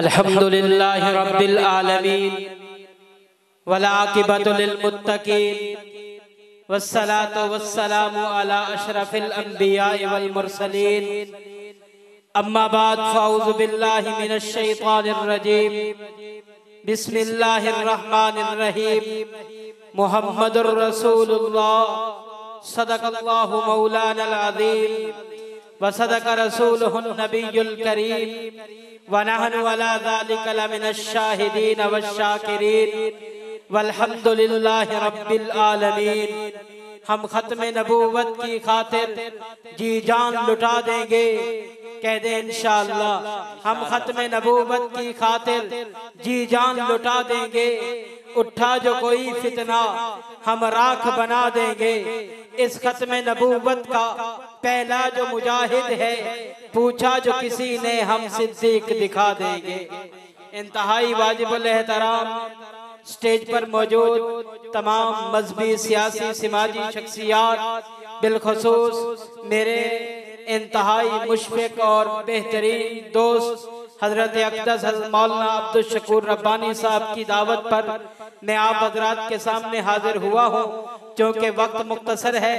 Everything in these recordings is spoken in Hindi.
अल्हम्दुलिल्लाहि रब्बिल आलमीन वलाकिबतु लिलमुत्तकीन वस्सलातु वस्सलामु अला अशरफिल अंबियाइ वल मुरसलीन अम्मा बाद फौज़ु बिल्लाहि मिनश शैतानिर रजीम बिस्मिल्लाहिर रहमानिर रहीम मुहम्मदुर रसूलुल्लाह सदकल्लाहु मौलानल अज़ीम व सदक रसूलुहुन नबियुल करीम वनहनु अला ज़ालिका लमिनश शाहिदीन वश्शाकिरीन वल्हम्दुलिल्लाहि रब्बिल आलमीन हम खत्म नबूवत की खातिर जी जान लुटा देंगे कह दे इंशाअल्लाह हम खत्म नबूवत की खातिर जी जान लुटा देंगे उठा जो कोई फितना हम राख बना देंगे इस खत्म नबूवत का पहला जो मुजाहिद है पूछा जो किसी ने हम सिद्दीक दिखा देंगे। इंतहाई वाजिबुल एहतराम। स्टेज पर मौजूद तमाम मजहबी, सियासी, समाजी शख्सियात, बिलखसूस मेरे इंतहाई मुशफ़ और बेहतरीन दोस्त, हज़रत अकदस मौलाना अब्दुल शकूर रब्बानी साहब की दावत पर मैं आप हजरात के सामने हाजिर हुआ हूँ, क्योंकि वक्त मुख्तसर है।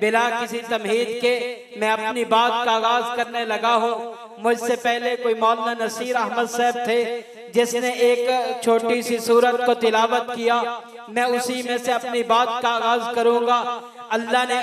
बिना किसी तमहीद के मैं अपनी बात का आगाज़ करने लगा हूँ। मुझसे पहले कोई मौलाना नसीर अहमद साहब थे, जिसने एक छोटी सी सूरत को तिलावत किया। मैं उसी में से अपनी बात का आगाज़ करूँगा। अल्लाह ने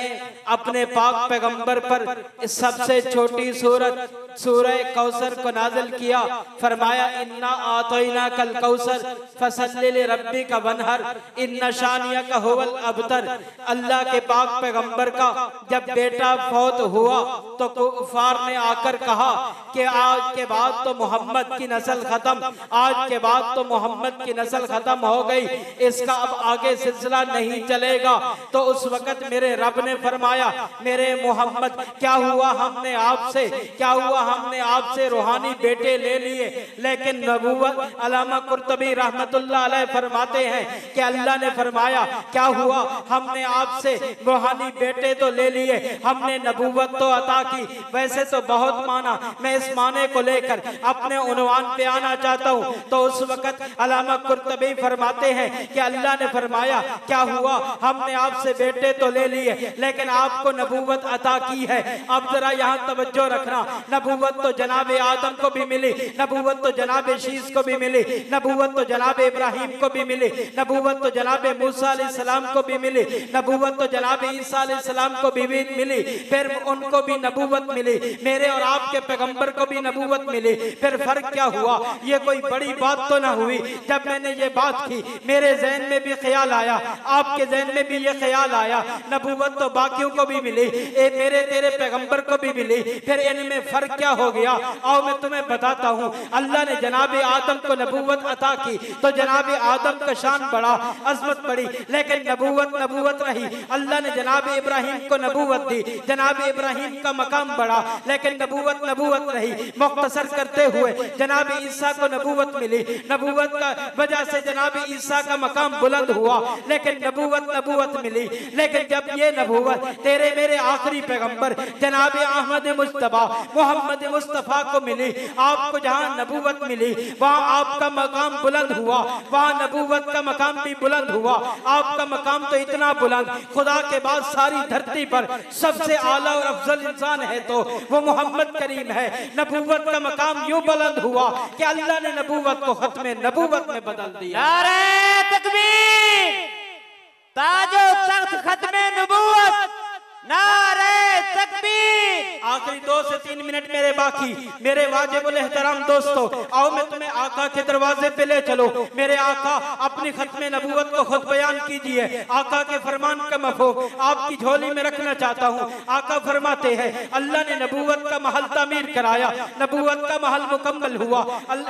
अपने पाक पैगंबर पर सबसे छोटी सूरत, सूरह कौसर को नाजिल किया। फरमाया, इन्ना आतोइना कल कौसर फ़सल रब्बी का बनहर इन नशानिया का होवल अबतर। अल्लाह के पाक पैगंबर का जब बेटा फौत हुआ तो कुफार ने आकर कहा कि आज के बाद तो मोहम्मद की नस्ल खत्म, आज के बाद तो मोहम्मद की नस्ल खत्म हो गई, इसका अब आगे सिलसिला नहीं चलेगा। तो उस वक्त मेरे रब ने फरमाया, मेरे मोहम्मद, क्या हुआ हमने आपसे? क्या हुआ हमने आपसे रूहानी बेटे ले लिए? लेकिन नबूवत, अलामा कुर्तबी रहमतुल्लाह अलैह फरमाते हैं कि अल्लाह ने फरमाया, क्या हुआ हमने आपसे रूहानी बेटे तो ले लिए, हमने नबूवत तो अता की। वैसे तो बहुत माना, मैं इस माने को लेकर अपने उनवान पे आना चाहता हूँ। तो उस वक्त अलामा कुर्तबी फरमाते हैं कि अल्लाह ने फरमाया, क्या हुआ हमने आपसे बेटे तो ले लिए। लेकिन आपको नबूवत अता की है। अब जरा यहाँ तवज्जो रखना। नबूवत तो जनाब आदम को भी मिली। नबूवत तो जनाब शीस को भी मिली। नबूवत तो जनाब इब्राहिम को भी मिली। नबूवत तो जनाब मूसा सलाम को भी मिली। नबूवत तो जनाब ईसा सलाम को भी मिली। फिर उनको भी नबूवत मिली। मेरे और आपके पैगंबर को भी नबूवत मिली। फिर फ़र्क क्या हुआ? ये कोई बड़ी बात तो ना हुई। जब मैंने ये बात की, मेरे जहन में भी ख्याल आया। आपके जहन में भी ये ख्याल आया। नबूवत तो बाकियों को भी मिली, ए मेरे तेरे पैगंबर को भी मिली, फिर इनमें फ़र्क क्या हो गया? आओ मैं तुम्हें बताता हूँ, अल्लाह ने जनाब आदम को नबूवत अता की तो जनाब आदम का शान बढ़ा अजमत बढ़ी लेकिन नबूवत नबूवत रही, अल्लाह ने जनाब इब्राहिम को नबूवत दी, जनाब इब्राहिम का मकाम बढ़ा लेकिन नबूवत नबूवत रही, मुख्तसर करते हुए जनाब ईसा को नबूवत मिली, नबूवत का वजह से जनाब ईसा का मकाम बुलंद हुआ, लेकिन नबूवत नबूवत मिली, लेकिन जब ये नबूवत, तेरे मेरे आखिरी पैगंबर, जनाब अहमद मुस्तफ़ा, मोहम्मद मुस्तफ़ा को मिली, आपको जहाँ नबूवत मिली, वहाँ आपका मकाम बुलंद हुआ, वहाँ नबूवत का मकाम भी बुलंद हुआ। आपका मकाम तो इतना बुलंद, खुदा के बाद सारी धरती पर सबसे आला और अफजल इंसान है तो वो मोहम्मद करीम है। नबूवत का मकाम यूँ बुलंद हुआ कि अल्लाह ने नबूवत को खत्म नबूवत में बदल दिया। तकबीर! ताजो तख्त खत्म नबूवत। नारे आखिरी दो से तीन मिनट मेरे बाकी। मेरे वाजिबुल एहतराम दोस्तों, आओ मैं तुम्हें आका के दरवाजे पे ले चलो। मेरे आका, अपनी खत्म नबूवत को खुद बयान कीजिए। आका के फरमान का मफो आपकी झोली में रखना चाहता हूँ। आका फरमाते हैं, अल्लाह ने नबूवत का महल तामीर कराया। नबूवत का महल मुकम्मल हुआ।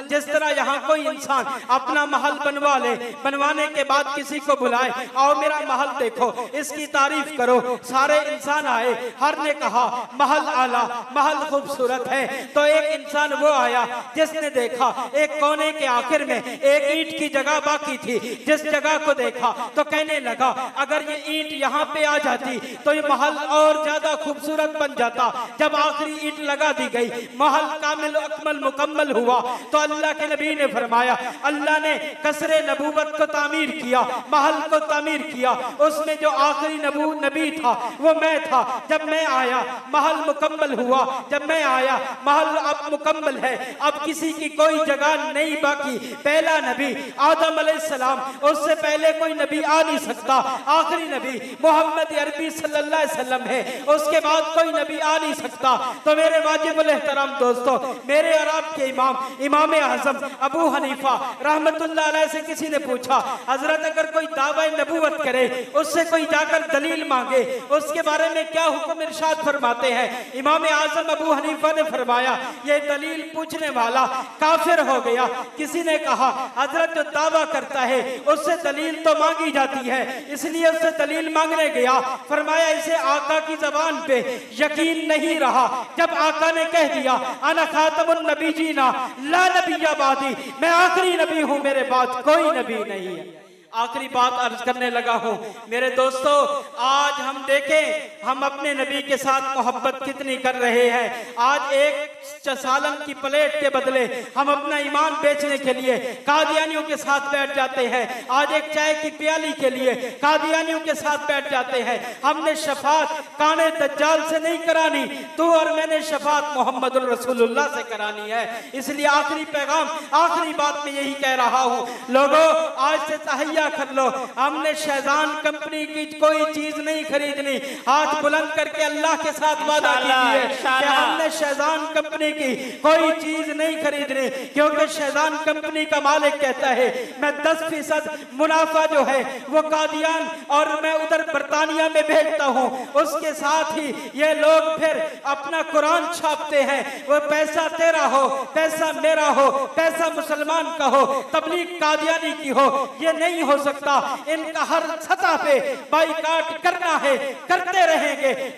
जिस तरह यहाँ कोई इंसान अपना महल बनवा ले, बनवाने के बाद किसी को बुलाए, आओ मेरा महल देखो, इसकी तारीफ़ करो। सारे आए, हर ने कहा, महल आला, महल खूबसूरत है। तो एक इंसान वो आया, जिसने देखा, एक कोने के आखिर में एक ईंट की जगह बाकी थी, जिस जगह को देखा तो कहने लगा, अगर ये ईंट यहाँ पे आ जाती तो ये महल और ज़्यादा खूबसूरत बन जाता। जब आखिरी ईंट लगा दी गई, महल कामिल अकमल मुकम्मल हुआ। तो अल्लाह के नबी ने फरमाया, अल्लाह ने कसरे नबूबत को तामीर किया, महल को तामीर किया। उसमें जो आखिरी नबू, नबी था, वो मैं था जब मैं आया, महल मुकम्मल हुआ। जब मैं आया, महल अब मुकम्मल है। अब किसी की कोई जगह नहीं बाकी। पहला नबी आदम सलाम उससे पहले कोई नबी आ नहीं सकता। आखिरी नबी मोहम्मद अरबी वसल्लम है। उसके बाद कोई नबी आ नहीं सकता। तो मेरे एहतराम दोस्तों, मेरे और आपके इमाम इमाम आज़म, अबू हनीफा अलैह से किसी ने पूछा, हज़रत, अगर कोई दावा नबूवत करे, उससे कोई जाकर दलील मांगे, उसके बारे में क्या हुक्म इरशाद फरमाते हैं? इमाम आज़म अबू हनीफा ने फरमाया, ये दलील पूछने वाला काफिर हो गया। किसी ने कहा, हज़रत जो दावा करता है, उससे दलील तो मांगी जाती है, इसलिए उससे दलील मांगने गया। फरमाया, इसे आका की जबान पे यकीन नहीं रहा। जब आका ने कह दिया अना खातमुन नबी जीना ला नबिया बादी, मैं आखिरी नबी हूँ, मेरे बाद कोई नबी नहीं है। आखिरी बात अर्ज़ करने लगा हूँ। मेरे दोस्तों, आज हम देखें, हम अपने नबी के साथ मोहब्बत कितनी कर रहे हैं। आज एक सालन की प्लेट के बदले हम अपना ईमान बेचने के लिए कादियानियों के साथ बैठ जाते हैं। आज एक चाय की प्याली के लिए कादियानियों के साथ बैठ जाते हैं। हमने शफात काने दज्जाल से नहीं करानी तू और मैंने शफात मोहम्मद रसूलुल्लाह से करानी है। इसलिए आखिरी पैगाम आखिरी बात में यही कह रहा हूँ। लोगों आज से तहैया कर लो। हमने शहजान कंपनी की कोई चीज़ नहीं खरीदनी। हाथ बुलंद करके अल्लाह के साथ वादा कीजिए कि हमने शहजान कंपनी की। कोई चीज़ नहीं खरीदनी, क्योंकि शहजान कंपनी का मालिक कहता है, मैं दस फ़ीसद मुनाफा जो है, वो कादियान और मैं उधर बरतानिया में भेजता हूँ। उसके साथ ही ये लोग फिर अपना कुरान छापते हैं, वो पैसा तेरा हो, पैसा मेरा हो, पैसा मुसलमान का हो, तबलीग कादियानी की हो, ये नहीं हो सकता। इनका हर सतह पे बाईकाट करना है, करते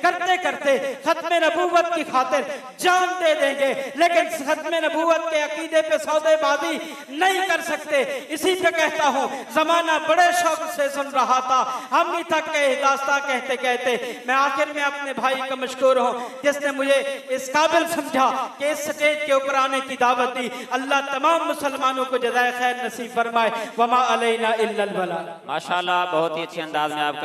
करते करते, खत्म नबूवत की खातिर जान दे देंगे। लेकिन खत्म नबूवत के अकीदे पे सौदेबाजी नहीं कर सकते। इसी पे कहता हूँ, जमाना बड़े शौक से सुन रहा था। हम ही थक गए, दास्ता कहते कहते। मैं आखिर में अपने भाई का मशहूर हूँ, जिसने मुझे इस काबिल समझा कि इस स्टेज के ऊपर आने की दावत दी। अल्लाह तमाम मुसलमानों को जजाय खैर नसीब फरमाए, वमा अलैना माशाल्लाह, बहुत ही अच्छे अंदाज में आप